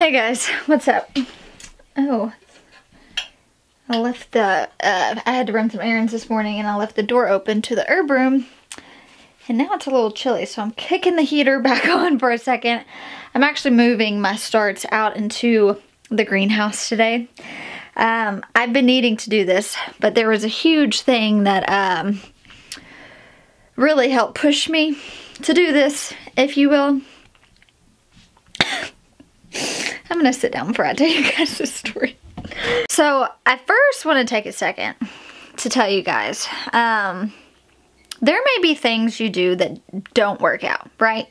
Hey guys, what's up? Oh, I left the, uh, I had to run some errands this morning and I left the door open to the herb room. And now it's a little chilly, so I'm kicking the heater back on for a second. I'm actually moving my starts out into the greenhouse today. Um, I've been needing to do this, but there was a huge thing that um, really helped push me to do this, if you will. I'm gonna sit down before I tell you guys this story. So I first want to take a second to tell you guys, um, there may be things you do that don't work out, right?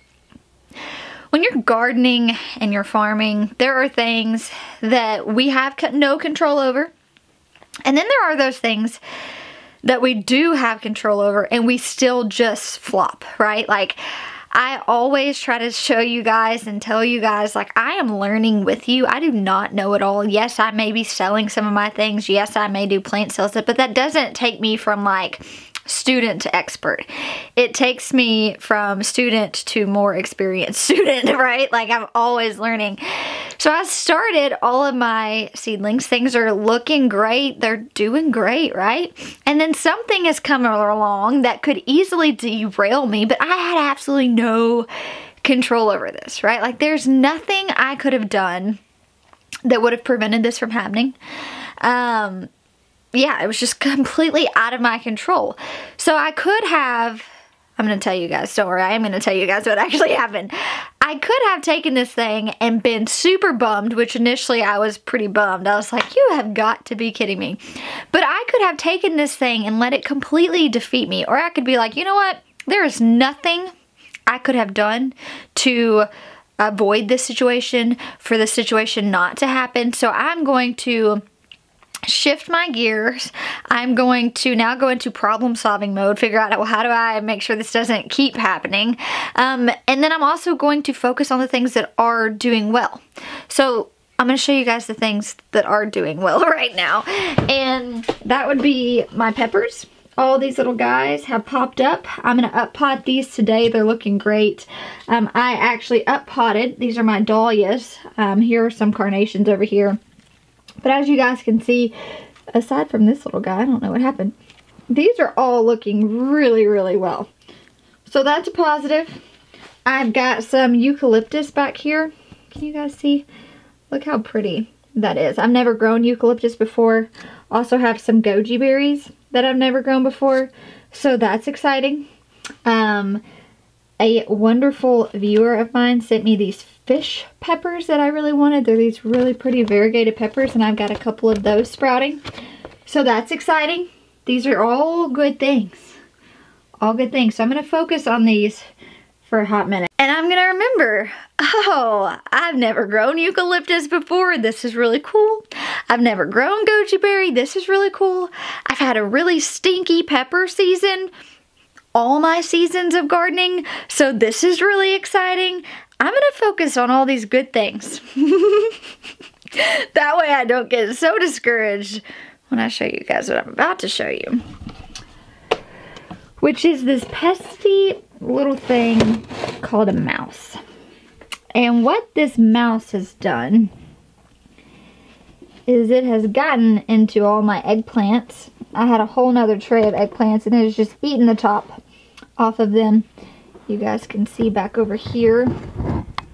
When you're gardening and you're farming, there are things that we have no control over. And then there are those things that we do have control over and we still just flop, right? Like, I always try to show you guys and tell you guys like I am learning with you. I do not know it all. Yes, I may be selling some of my things. Yes, I may do plant sales, but that doesn't take me from like student to expert. It takes me from student to more experienced student, right? Like I'm always learning. So I started all of my seedlings. Things are looking great. They're doing great, right? And then something has come along that could easily derail me, but I had absolutely no control over this, right? Like there's nothing I could have done that would have prevented this from happening. Um, yeah, it was just completely out of my control. So I could have, I'm going to tell you guys, don't worry, I am going to tell you guys what actually happened. I could have taken this thing and been super bummed, which initially I was pretty bummed. I was like, you have got to be kidding me. But I could have taken this thing and let it completely defeat me. Or I could be like, you know what? There is nothing I could have done to avoid this situation, for the situation not to happen. So I'm going to shift my gears. I'm going to now go into problem solving mode, figure out, how do I make sure this doesn't keep happening? Um, and then I'm also going to focus on the things that are doing well. So I'm going to show you guys the things that are doing well right now. And that would be my peppers. All these little guys have popped up. I'm going to up pot these today. They're looking great. Um, I actually up potted. These are my dahlias. Um, here are some carnations over here. But as you guys can see, aside from this little guy, I don't know what happened. These are all looking really, really well. So that's a positive. I've got some eucalyptus back here. Can you guys see? Look how pretty that is. I've never grown eucalyptus before. Also have some goji berries that I've never grown before. So that's exciting. Um, a wonderful viewer of mine sent me these fish peppers that I really wanted. They're these really pretty variegated peppers and I've got a couple of those sprouting. So that's exciting. These are all good things. All good things. So I'm going to focus on these for a hot minute. And I'm going to remember, oh, I've never grown eucalyptus before. This is really cool. I've never grown goji berry. This is really cool. I've had a really stinky pepper season all my seasons of gardening, so this is really exciting. I'm gonna focus on all these good things. that way I don't get so discouraged when I show you guys what I'm about to show you. Which is this pesky little thing called a mouse. And what this mouse has done is it has gotten into all my eggplants. I had a whole nother tray of eggplants and it has just eaten the top off of them. You guys can see back over here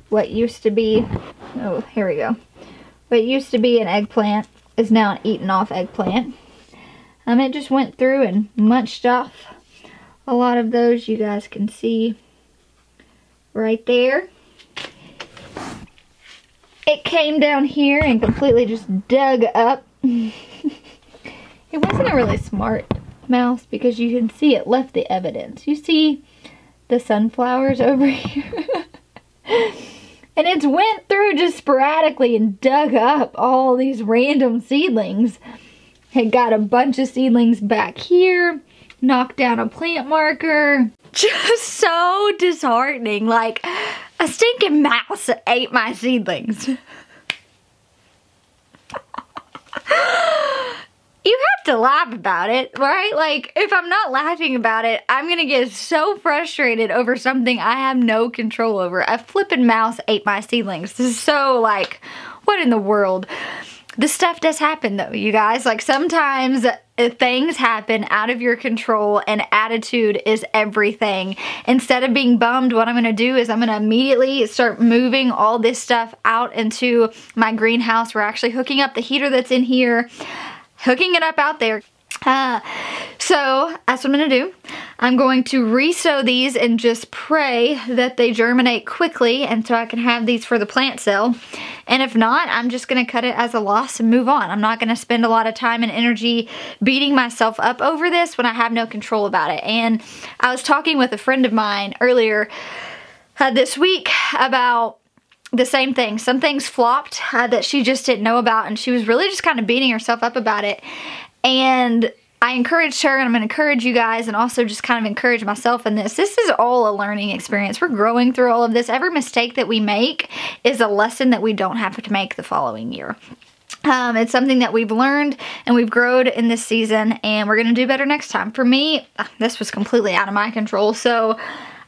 what used to be, oh, here we go. What used to be an eggplant is now an eaten off eggplant. Um, it just went through and munched off a lot of those you guys can see right there. It came down here and completely just dug up. it wasn't a really smart mouse because you can see it left the evidence. You see the sunflowers over here? and it's went through just sporadically and dug up all these random seedlings. It got a bunch of seedlings back here, knocked down a plant marker. Just so disheartening. Like, a stinking mouse ate my seedlings. you have to laugh about it, right? Like, if I'm not laughing about it, I'm gonna get so frustrated over something I have no control over. A flippin' mouse ate my seedlings. This is so like, what in the world? This stuff does happen though, you guys. Like sometimes uh, things happen out of your control and attitude is everything. Instead of being bummed, what I'm gonna do is I'm gonna immediately start moving all this stuff out into my greenhouse. We're actually hooking up the heater that's in here, hooking it up out there. Uh, so that's what I'm gonna do. I'm going to resow these and just pray that they germinate quickly and so I can have these for the plant cell. And if not, I'm just gonna cut it as a loss and move on. I'm not gonna spend a lot of time and energy beating myself up over this when I have no control about it. And I was talking with a friend of mine earlier uh, this week about the same thing. Some things flopped uh, that she just didn't know about and she was really just kind of beating herself up about it. And I encouraged her and I'm going to encourage you guys and also just kind of encourage myself in this. This is all a learning experience. We're growing through all of this. Every mistake that we make is a lesson that we don't have to make the following year. Um, it's something that we've learned and we've grown in this season and we're going to do better next time. For me, uh, this was completely out of my control. So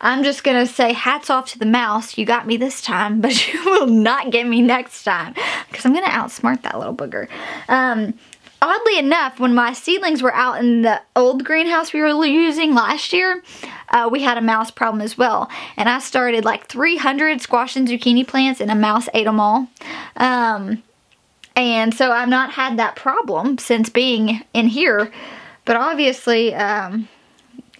I'm just going to say hats off to the mouse. You got me this time, but you will not get me next time because I'm going to outsmart that little booger. Um, oddly enough, when my seedlings were out in the old greenhouse we were using last year, uh, we had a mouse problem as well. And I started like 300 squash and zucchini plants and a mouse ate them all. Um, and so I've not had that problem since being in here. But obviously, um,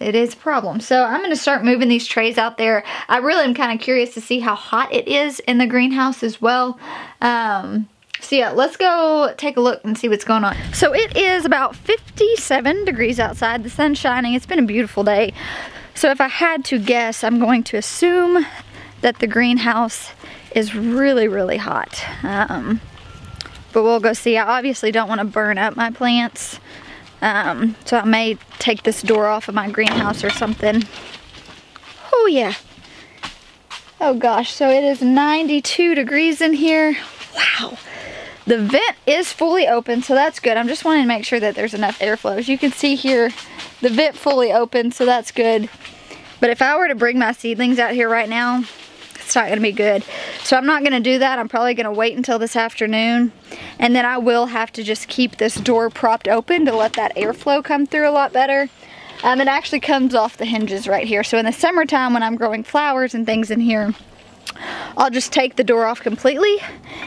it is a problem. So I'm going to start moving these trays out there. I really am kind of curious to see how hot it is in the greenhouse as well. Um, so yeah, let's go take a look and see what's going on. So it is about 57 degrees outside. The sun's shining. It's been a beautiful day. So if I had to guess, I'm going to assume that the greenhouse is really, really hot. Um, but we'll go see. I obviously don't want to burn up my plants. Um, so I may take this door off of my greenhouse or something. Oh yeah. Oh gosh, so it is 92 degrees in here. Wow. The vent is fully open, so that's good. I'm just wanting to make sure that there's enough airflow. As you can see here, the vent fully open, so that's good. But if I were to bring my seedlings out here right now, not gonna be good. So I'm not gonna do that. I'm probably gonna wait until this afternoon. And then I will have to just keep this door propped open to let that airflow come through a lot better. Um, it actually comes off the hinges right here. So in the summertime when I'm growing flowers and things in here, I'll just take the door off completely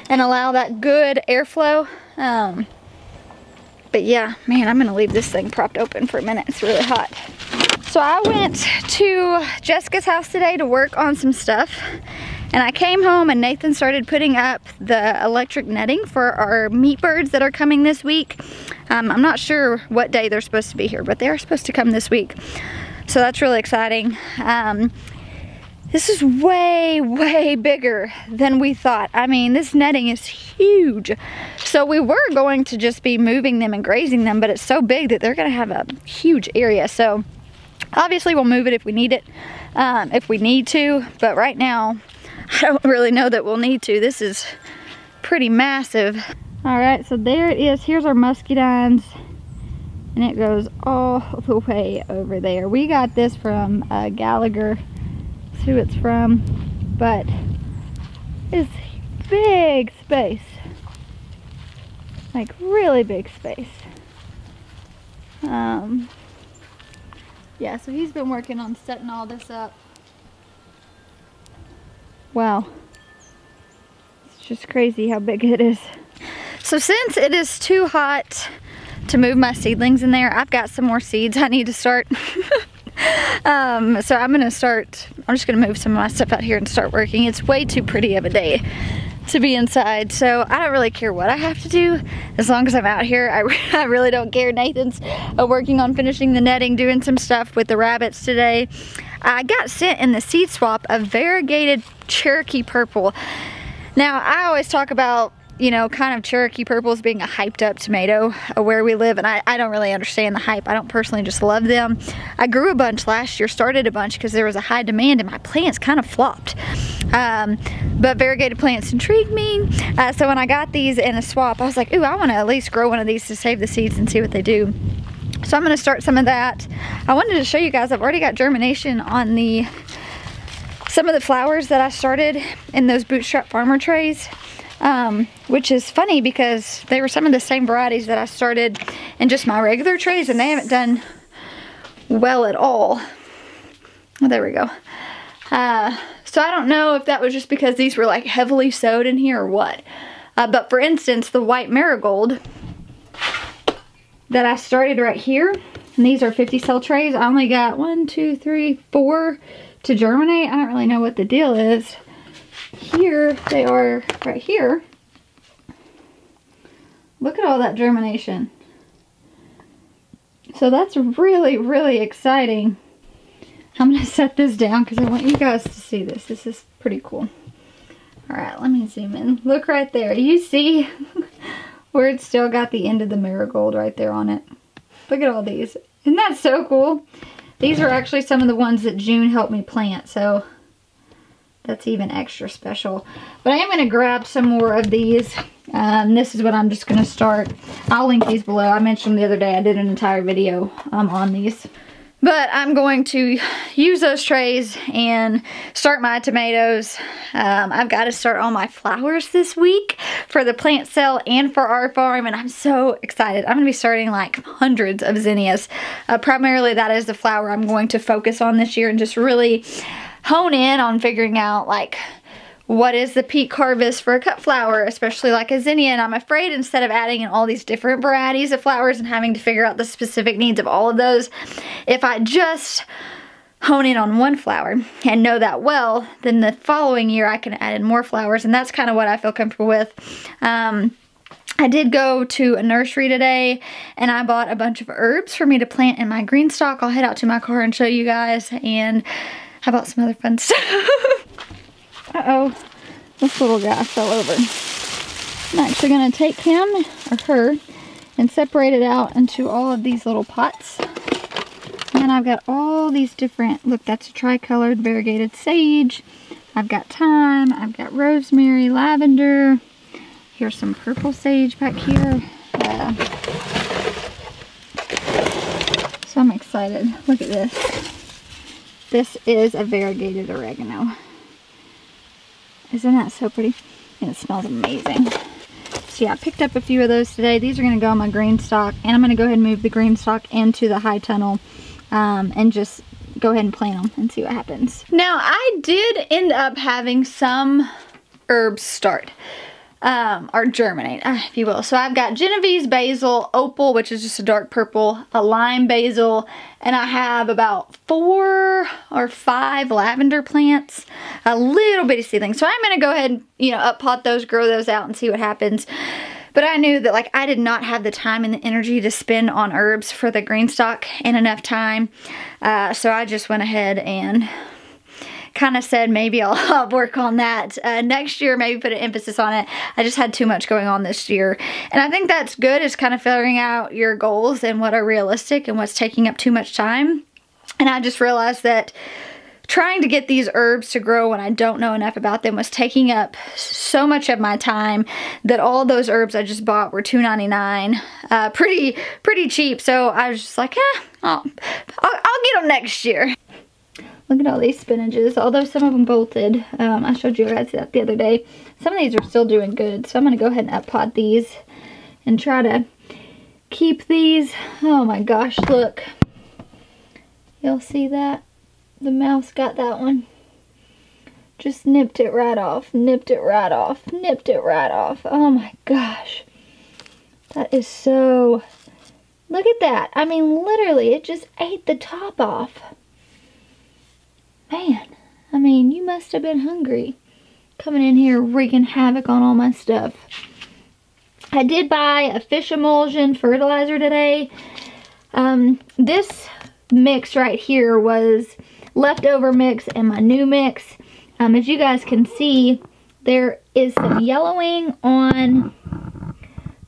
and allow that good airflow. Um, but yeah, man, I'm gonna leave this thing propped open for a minute. It's really hot. So I went to Jessica's house today to work on some stuff. And I came home and Nathan started putting up the electric netting for our meat birds that are coming this week. Um, I'm not sure what day they're supposed to be here, but they are supposed to come this week. So that's really exciting. Um, this is way, way bigger than we thought. I mean, this netting is huge. So we were going to just be moving them and grazing them, but it's so big that they're gonna have a huge area. So obviously we'll move it if we need it, um, if we need to. But right now, I don't really know that we'll need to. This is pretty massive. All right, so there it is. Here's our muscadines. And it goes all the way over there. We got this from uh, Gallagher who it's from, but it's big space. Like really big space. Um, yeah, so he's been working on setting all this up. Wow. It's just crazy how big it is. So since it is too hot to move my seedlings in there, I've got some more seeds I need to start um, so I'm gonna start, I'm just gonna move some of my stuff out here and start working. It's way too pretty of a day to be inside, so I don't really care what I have to do as long as I'm out here. I, I really don't care. Nathan's uh, working on finishing the netting, doing some stuff with the rabbits today. I got sent in the seed swap a variegated Cherokee purple. Now, I always talk about you know, kind of Cherokee purples being a hyped up tomato uh, where we live. And I, I don't really understand the hype. I don't personally just love them. I grew a bunch last year, started a bunch because there was a high demand and my plants kind of flopped. Um, but variegated plants intrigued me. Uh, so when I got these in a swap, I was like, ooh, I want to at least grow one of these to save the seeds and see what they do. So I'm going to start some of that. I wanted to show you guys, I've already got germination on the some of the flowers that I started in those bootstrap farmer trays. Um, which is funny because they were some of the same varieties that I started in just my regular trays and they haven't done well at all. Well, there we go. Uh, so I don't know if that was just because these were like heavily sowed in here or what. Uh, but for instance, the white marigold that I started right here, and these are 50 cell trays, I only got one, two, three, four to germinate. I don't really know what the deal is. Here, they are right here. Look at all that germination. So that's really, really exciting. I'm going to set this down because I want you guys to see this. This is pretty cool. Alright, let me zoom in. Look right there. You see where it's still got the end of the marigold right there on it. Look at all these. Isn't that so cool? These are actually some of the ones that June helped me plant, so that's even extra special. But I am going to grab some more of these. Um, this is what I'm just going to start. I'll link these below. I mentioned the other day I did an entire video um, on these. But I'm going to use those trays and start my tomatoes. Um, I've got to start all my flowers this week for the plant sale and for our farm. And I'm so excited. I'm going to be starting like hundreds of zinnias. Uh, primarily that is the flower I'm going to focus on this year and just really hone in on figuring out like what is the peak harvest for a cut flower, especially like a zinnia. And I'm afraid instead of adding in all these different varieties of flowers and having to figure out the specific needs of all of those, if I just hone in on one flower and know that well, then the following year I can add in more flowers. And that's kind of what I feel comfortable with. Um, I did go to a nursery today and I bought a bunch of herbs for me to plant in my Greenstalk. I'll head out to my car and show you guys and how about some other fun stuff? Uh-oh, this little guy fell over. I'm actually to take him, or her, and separate it out into all of these little pots. And I've got all these different, look, that's a tricolored variegated sage. I've got thyme, I've got rosemary, lavender. Here's some purple sage back here. Uh, so I'm excited. Look at this. This is a variegated oregano. Isn't that so pretty? And it smells amazing. So yeah, I picked up a few of those today. These are going to go on my Greenstalk. And I'm going to go ahead and move the Greenstalk into the high tunnel um, and just go ahead and plant them and see what happens. Now, I did end up having some herbs start um, or germinate, uh, if you will. So I've got Genovese basil, opal, which is just a dark purple, a lime basil, and I have about four or five lavender plants, a little bitty seedling. So I'm going to go ahead and, you know, up pot those, grow those out and see what happens. But I knew that like I did not have the time and the energy to spend on herbs for the Greenstalk and enough time. Uh, so I just went ahead and kind of said maybe I'll, work on that uh, next year, maybe put an emphasis on it. I just had too much going on this year. And I think that's good is kind of figuring out your goals and what are realistic and what's taking up too much time. And I just realized that trying to get these herbs to grow when I don't know enough about them was taking up so much of my time that all those herbs I just bought were $2.99. Uh, pretty, pretty cheap. So I was just like, eh, I'll, I'll, I'll get them next year. Look at all these spinaches, although some of them bolted. Um, I showed you guys that the other day. Some of these are still doing good, so I'm going to go ahead and up pot these and try to keep these. Oh my gosh, look. You'll see that? The mouse got that one. Just nipped it right off, nipped it right off, nipped it right off. Oh my gosh. That is so... Look at that. I mean, literally, it just ate the top off. Man, I mean, you must have been hungry coming in here wreaking havoc on all my stuff. I did buy a fish emulsion fertilizer today. Um, this mix right here was leftover mix and my new mix. Um, as you guys can see, there is some yellowing on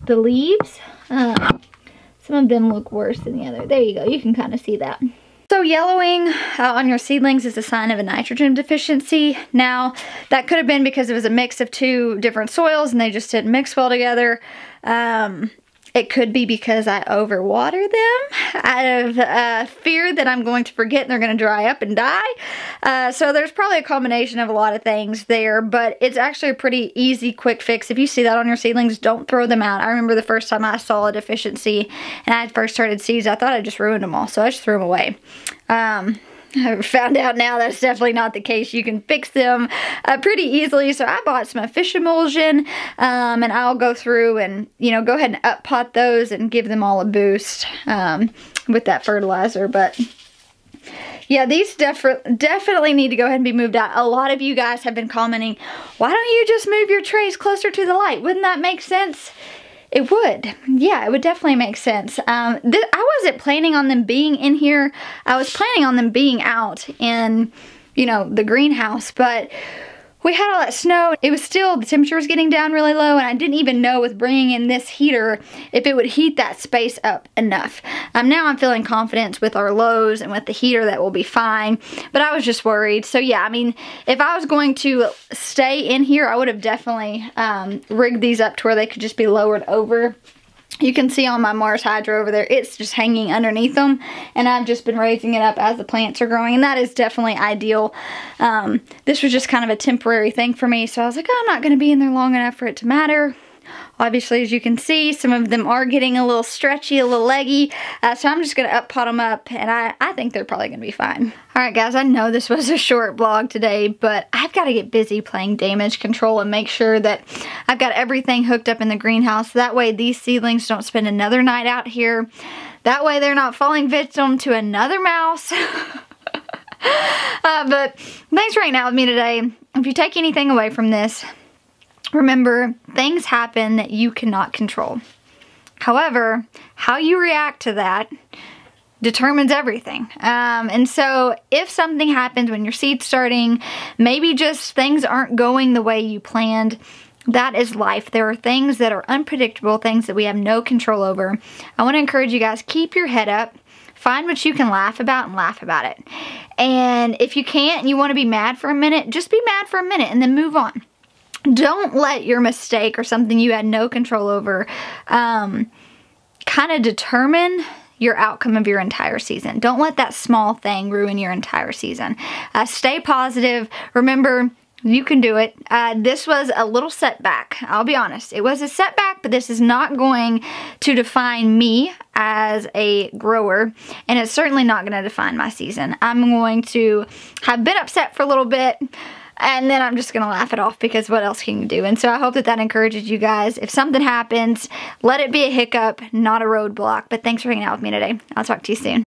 the leaves. Um, some of them look worse than the other. There you go. You can kind of see that. Yellowing uh, on your seedlings is a sign of a nitrogen deficiency. Now, that could have been because it was a mix of two different soils and they just didn't mix well together. Um, it could be because I overwater them out of uh, fear that I'm going to forget and they're going to dry up and die. Uh, so there's probably a combination of a lot of things there, but it's actually a pretty easy, quick fix. If you see that on your seedlings, don't throw them out. I remember the first time I saw a deficiency and I first started seeds, I thought I just ruined them all, so I just threw them away. Um, I found out now that's definitely not the case. You can fix them uh, pretty easily. So I bought some fish emulsion um, and I'll go through and, you know, go ahead and up pot those and give them all a boost um, with that fertilizer. But yeah, these def definitely need to go ahead and be moved out. A lot of you guys have been commenting, why don't you just move your trays closer to the light? Wouldn't that make sense? It would. Yeah, it would definitely make sense. Um, I wasn't planning on them being in here. I was planning on them being out in, you know, the greenhouse, but we had all that snow. It was still, the temperature was getting down really low and I didn't even know with bringing in this heater if it would heat that space up enough. Um, now I'm feeling confidence with our lows and with the heater that will be fine, but I was just worried. So yeah, I mean, if I was going to stay in here, I would have definitely um, rigged these up to where they could just be lowered over you can see on my Mars Hydro over there, it's just hanging underneath them. And I've just been raising it up as the plants are growing. And that is definitely ideal. Um, this was just kind of a temporary thing for me. So I was like, oh, I'm not going to be in there long enough for it to matter. Obviously, as you can see, some of them are getting a little stretchy, a little leggy. Uh, so I'm just going to up pot them up, and I, I think they're probably going to be fine. Alright guys, I know this was a short vlog today, but I've got to get busy playing damage control and make sure that I've got everything hooked up in the greenhouse. That way these seedlings don't spend another night out here. That way they're not falling victim to another mouse. uh, but thanks for hanging out with me today. If you take anything away from this, Remember, things happen that you cannot control. However, how you react to that determines everything. Um, and so if something happens when your seed's starting, maybe just things aren't going the way you planned, that is life. There are things that are unpredictable, things that we have no control over. I want to encourage you guys, keep your head up. Find what you can laugh about and laugh about it. And if you can't and you want to be mad for a minute, just be mad for a minute and then move on don't let your mistake or something you had no control over um, kind of determine your outcome of your entire season. Don't let that small thing ruin your entire season. Uh, stay positive. Remember, you can do it. Uh, this was a little setback. I'll be honest. It was a setback, but this is not going to define me as a grower, and it's certainly not going to define my season. I'm going to have been upset for a little bit, and then I'm just going to laugh it off because what else can you do? And so I hope that that encourages you guys. If something happens, let it be a hiccup, not a roadblock. But thanks for hanging out with me today. I'll talk to you soon.